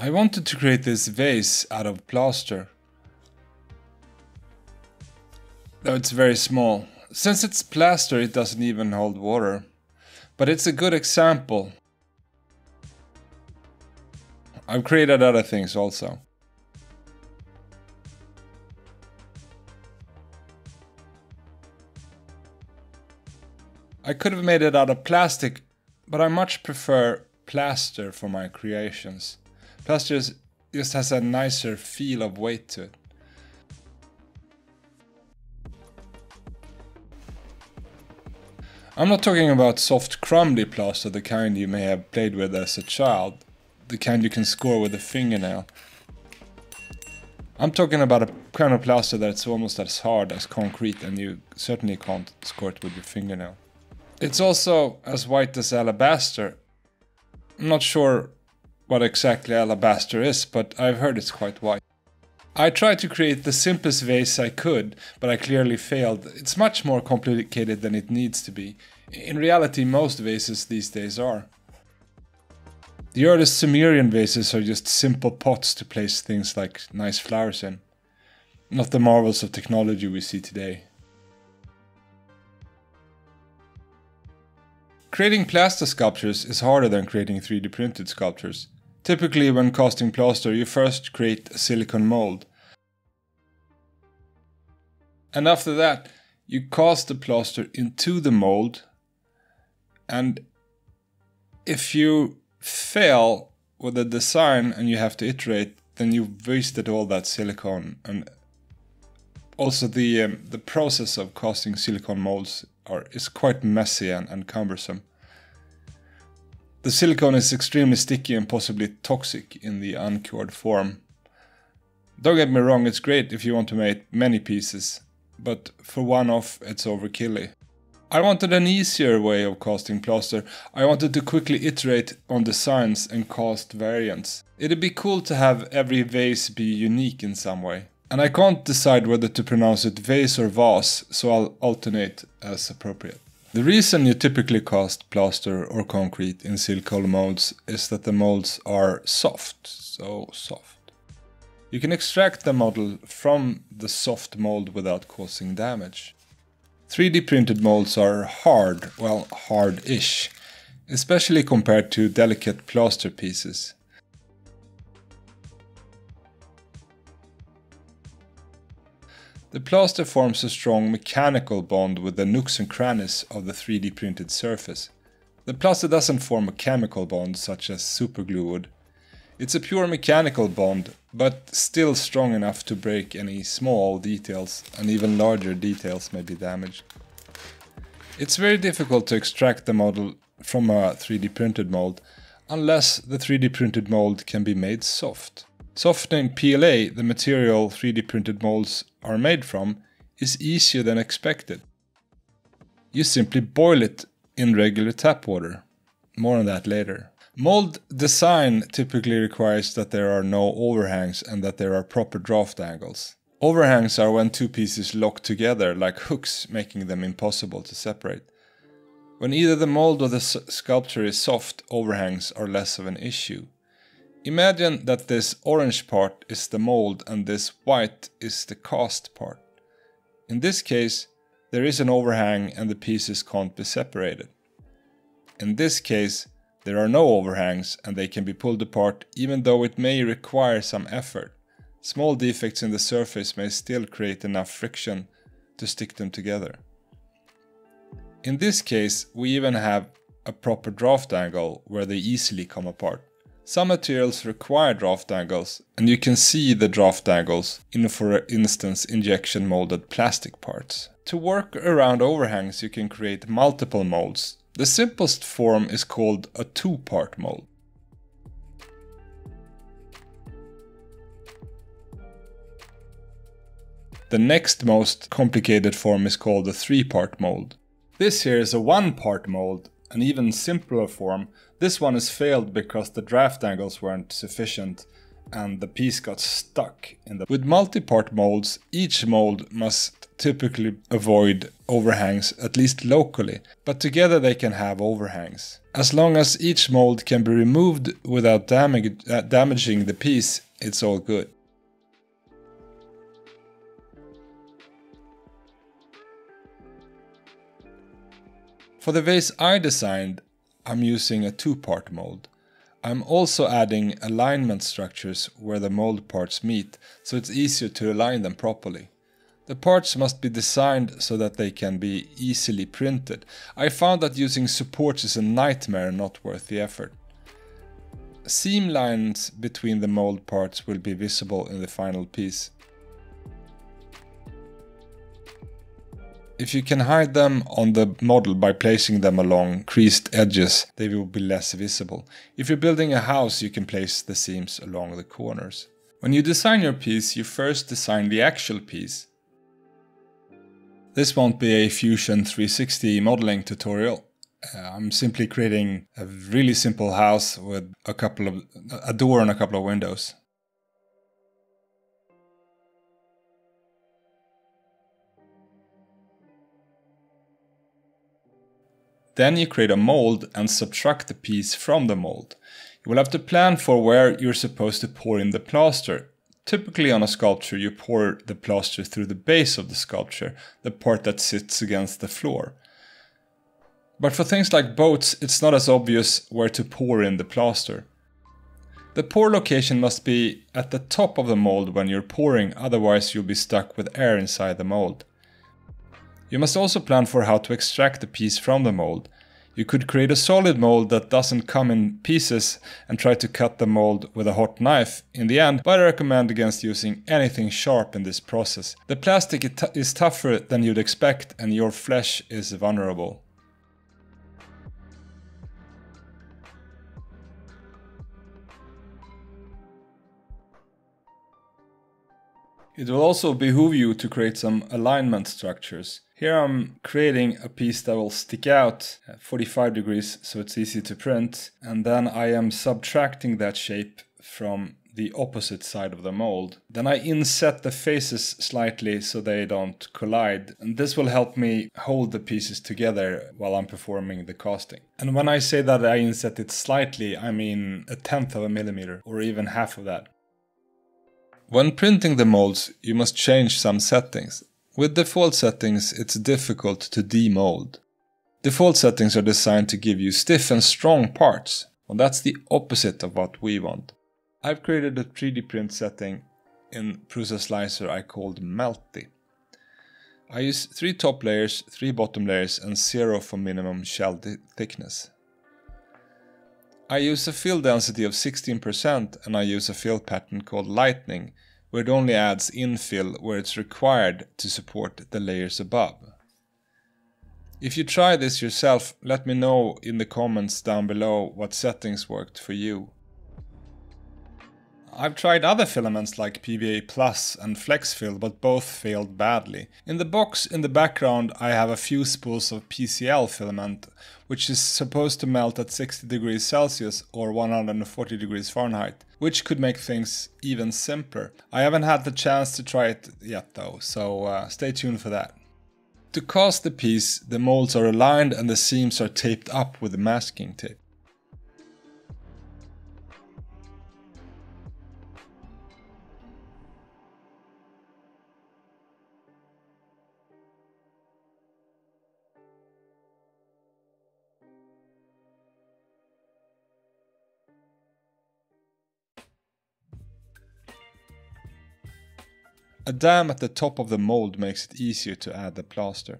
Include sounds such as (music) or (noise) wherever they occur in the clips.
I wanted to create this vase out of plaster. Though it's very small. Since it's plaster it doesn't even hold water. But it's a good example. I've created other things also. I could have made it out of plastic, but I much prefer plaster for my creations. Plaster just has a nicer feel of weight to it. I'm not talking about soft crumbly plaster, the kind you may have played with as a child, the kind you can score with a fingernail. I'm talking about a kind of plaster that's almost as hard as concrete and you certainly can't score it with your fingernail. It's also as white as alabaster. I'm not sure what exactly alabaster is, but I've heard it's quite white. I tried to create the simplest vase I could, but I clearly failed. It's much more complicated than it needs to be. In reality, most vases these days are. The earliest Sumerian vases are just simple pots to place things like nice flowers in. Not the marvels of technology we see today. Creating plaster sculptures is harder than creating 3D printed sculptures. Typically when casting plaster you first create a silicone mold. And after that you cast the plaster into the mold and if you fail with the design and you have to iterate then you've wasted all that silicone and also the um, the process of casting silicone molds are is quite messy and, and cumbersome. The silicone is extremely sticky and possibly toxic in the uncured form. Don't get me wrong, it's great if you want to make many pieces, but for one off it's overkilly. I wanted an easier way of casting plaster. I wanted to quickly iterate on designs and cast variants. It'd be cool to have every vase be unique in some way. And I can't decide whether to pronounce it vase or vase, so I'll alternate as appropriate. The reason you typically cast plaster or concrete in silicone molds is that the molds are soft, so soft. You can extract the model from the soft mold without causing damage. 3D printed molds are hard, well, hard-ish, especially compared to delicate plaster pieces. The plaster forms a strong mechanical bond with the nooks and crannies of the 3D printed surface. The plaster doesn't form a chemical bond such as superglue would. It's a pure mechanical bond, but still strong enough to break any small details, and even larger details may be damaged. It's very difficult to extract the model from a 3D printed mold, unless the 3D printed mold can be made soft. Softening PLA, the material 3D printed molds are made from, is easier than expected. You simply boil it in regular tap water. More on that later. Mold design typically requires that there are no overhangs and that there are proper draft angles. Overhangs are when two pieces lock together like hooks, making them impossible to separate. When either the mold or the sculpture is soft, overhangs are less of an issue. Imagine that this orange part is the mold and this white is the cast part. In this case, there is an overhang and the pieces can't be separated. In this case, there are no overhangs and they can be pulled apart even though it may require some effort. Small defects in the surface may still create enough friction to stick them together. In this case, we even have a proper draft angle where they easily come apart. Some materials require draft angles, and you can see the draft angles in for instance injection molded plastic parts. To work around overhangs you can create multiple molds. The simplest form is called a two-part mold. The next most complicated form is called a three-part mold. This here is a one-part mold, an even simpler form this one has failed because the draft angles weren't sufficient and the piece got stuck in the... With multi-part molds, each mold must typically avoid overhangs, at least locally, but together they can have overhangs. As long as each mold can be removed without uh, damaging the piece, it's all good. For the vase I designed, I'm using a two-part mold. I'm also adding alignment structures where the mold parts meet, so it's easier to align them properly. The parts must be designed so that they can be easily printed. I found that using supports is a nightmare and not worth the effort. Seam lines between the mold parts will be visible in the final piece. If you can hide them on the model by placing them along creased edges, they will be less visible. If you're building a house, you can place the seams along the corners. When you design your piece, you first design the actual piece. This won't be a Fusion 360 modeling tutorial. Uh, I'm simply creating a really simple house with a couple of a door and a couple of windows. Then you create a mold and subtract the piece from the mold. You will have to plan for where you're supposed to pour in the plaster. Typically on a sculpture you pour the plaster through the base of the sculpture, the part that sits against the floor. But for things like boats it's not as obvious where to pour in the plaster. The pour location must be at the top of the mold when you're pouring, otherwise you'll be stuck with air inside the mold. You must also plan for how to extract the piece from the mold. You could create a solid mold that doesn't come in pieces and try to cut the mold with a hot knife in the end, but I recommend against using anything sharp in this process. The plastic is tougher than you'd expect and your flesh is vulnerable. It will also behoove you to create some alignment structures. Here I'm creating a piece that will stick out 45 degrees so it's easy to print and then I am subtracting that shape from the opposite side of the mold. Then I inset the faces slightly so they don't collide and this will help me hold the pieces together while I'm performing the casting. And when I say that I inset it slightly I mean a tenth of a millimeter or even half of that. When printing the molds you must change some settings. With default settings, it's difficult to demold. Default settings are designed to give you stiff and strong parts. Well, that's the opposite of what we want. I've created a 3D print setting in Prusa Slicer I called Melty. I use 3 top layers, 3 bottom layers and 0 for minimum shell thickness. I use a fill density of 16% and I use a fill pattern called Lightning where it only adds infill where it's required to support the layers above. If you try this yourself, let me know in the comments down below what settings worked for you. I've tried other filaments like PVA Plus and FlexFill, but both failed badly. In the box in the background I have a few spools of PCL filament, which is supposed to melt at 60 degrees Celsius or 140 degrees Fahrenheit, which could make things even simpler. I haven't had the chance to try it yet though, so uh, stay tuned for that. To cast the piece, the molds are aligned and the seams are taped up with masking tape. A dam at the top of the mold makes it easier to add the plaster.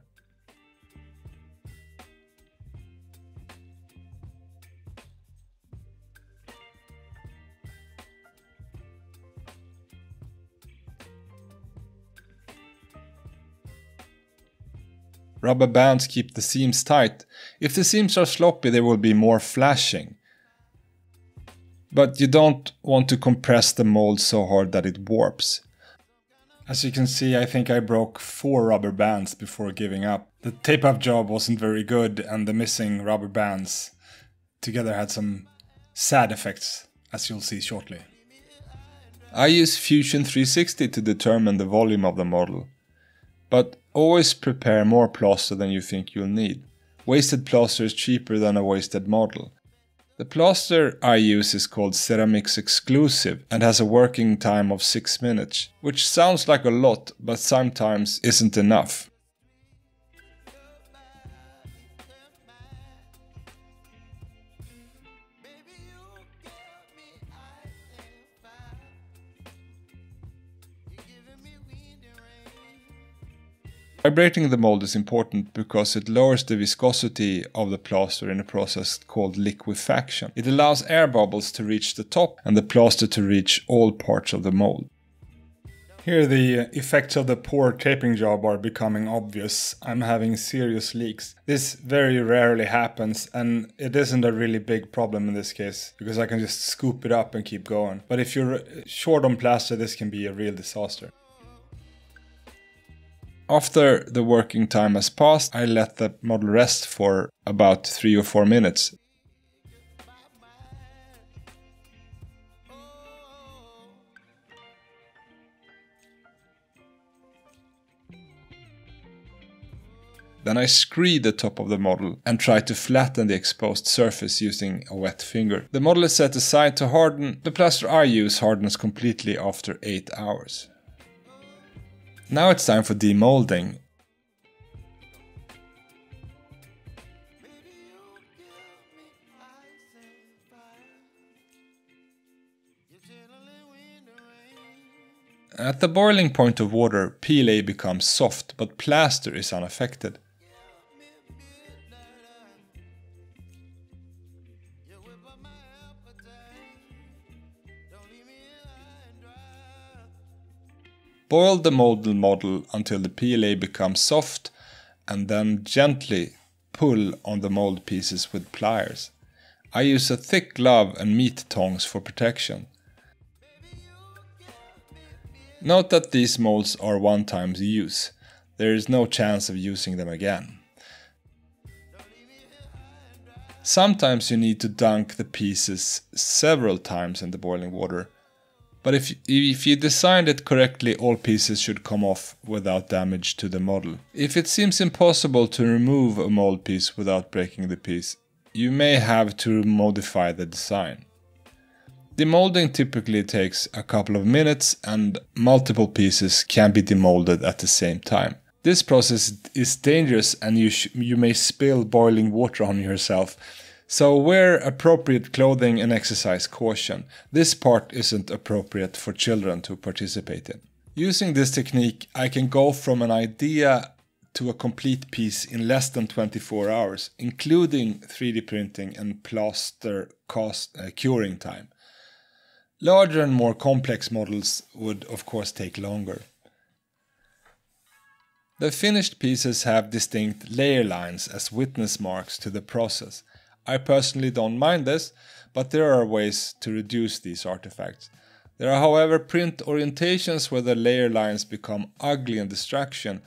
Rubber bands keep the seams tight. If the seams are sloppy there will be more flashing. But you don't want to compress the mold so hard that it warps. As you can see, I think I broke four rubber bands before giving up. The tape-up job wasn't very good and the missing rubber bands together had some sad effects, as you'll see shortly. I use Fusion 360 to determine the volume of the model. But Always prepare more plaster than you think you'll need. Wasted plaster is cheaper than a wasted model. The plaster I use is called Ceramics Exclusive and has a working time of 6 minutes, which sounds like a lot but sometimes isn't enough. Vibrating the mold is important because it lowers the viscosity of the plaster in a process called liquefaction. It allows air bubbles to reach the top and the plaster to reach all parts of the mold. Here the effects of the poor taping job are becoming obvious. I'm having serious leaks. This very rarely happens and it isn't a really big problem in this case because I can just scoop it up and keep going. But if you're short on plaster this can be a real disaster. After the working time has passed, I let the model rest for about 3 or 4 minutes. Then I screed the top of the model and try to flatten the exposed surface using a wet finger. The model is set aside to harden. The plaster I use hardens completely after 8 hours. Now it's time for demolding. At the boiling point of water, PLA becomes soft, but plaster is unaffected. Boil the molded model until the PLA becomes soft and then gently pull on the mold pieces with pliers. I use a thick glove and meat tongs for protection. Note that these molds are one time use. There is no chance of using them again. Sometimes you need to dunk the pieces several times in the boiling water but if, if you designed it correctly, all pieces should come off without damage to the model. If it seems impossible to remove a mold piece without breaking the piece, you may have to modify the design. Demolding typically takes a couple of minutes and multiple pieces can be demolded at the same time. This process is dangerous and you, you may spill boiling water on yourself so wear appropriate clothing and exercise caution. This part isn't appropriate for children to participate in. Using this technique, I can go from an idea to a complete piece in less than 24 hours, including 3D printing and plaster cost, uh, curing time. Larger and more complex models would of course take longer. The finished pieces have distinct layer lines as witness marks to the process. I personally don't mind this, but there are ways to reduce these artifacts. There are however print orientations where the layer lines become ugly and distraction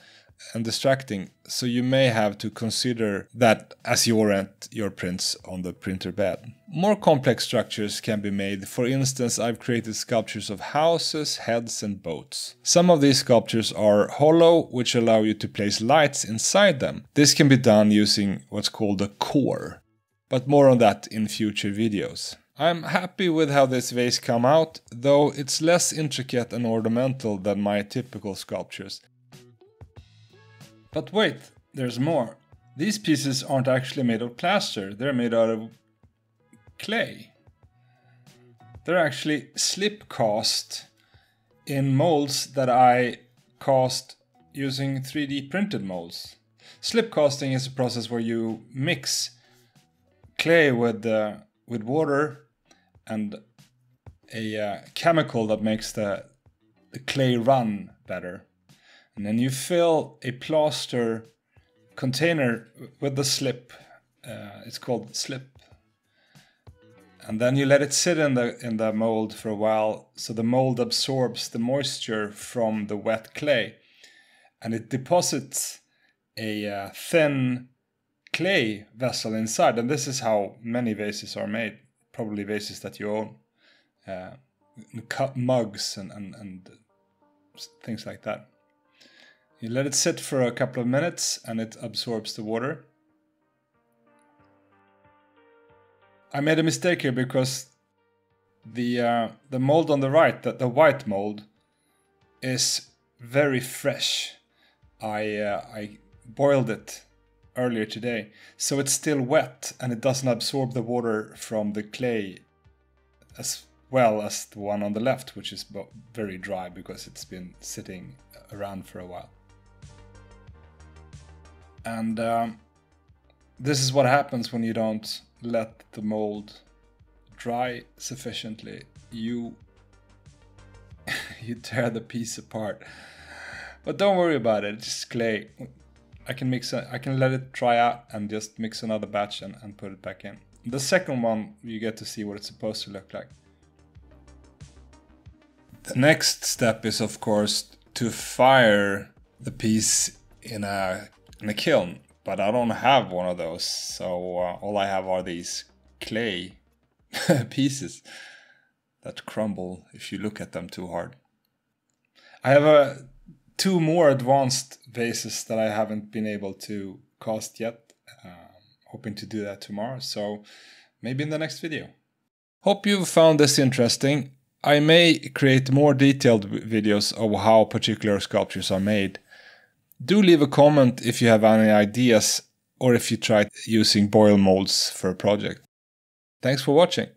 and distracting, so you may have to consider that as you orient your prints on the printer bed. More complex structures can be made, for instance I've created sculptures of houses, heads and boats. Some of these sculptures are hollow, which allow you to place lights inside them. This can be done using what's called a core but more on that in future videos. I'm happy with how this vase come out, though it's less intricate and ornamental than my typical sculptures. But wait, there's more. These pieces aren't actually made of plaster, they're made out of clay. They're actually slip cast in molds that I cast using 3D printed molds. Slip casting is a process where you mix clay with uh, with water and a uh, chemical that makes the the clay run better. And then you fill a plaster container with the slip. Uh, it's called slip. And then you let it sit in the in the mold for a while, so the mold absorbs the moisture from the wet clay, and it deposits a uh, thin clay vessel inside, and this is how many vases are made. Probably vases that you own, uh, mugs and, and, and things like that. You let it sit for a couple of minutes and it absorbs the water. I made a mistake here because the uh, the mold on the right, the, the white mold, is very fresh. I uh, I boiled it earlier today, so it's still wet and it doesn't absorb the water from the clay as well as the one on the left, which is very dry because it's been sitting around for a while. And um, this is what happens when you don't let the mold dry sufficiently. You (laughs) you tear the piece apart. But don't worry about it. It's just clay. I can mix it. I can let it dry out and just mix another batch and, and put it back in. The second one, you get to see what it's supposed to look like. The next step is, of course, to fire the piece in a in a kiln, but I don't have one of those, so uh, all I have are these clay (laughs) pieces that crumble if you look at them too hard. I have uh, two more advanced vases that I haven't been able to cast yet. Uh, hoping to do that tomorrow, so maybe in the next video. Hope you found this interesting. I may create more detailed videos of how particular sculptures are made. Do leave a comment if you have any ideas or if you tried using boil molds for a project. Thanks for watching.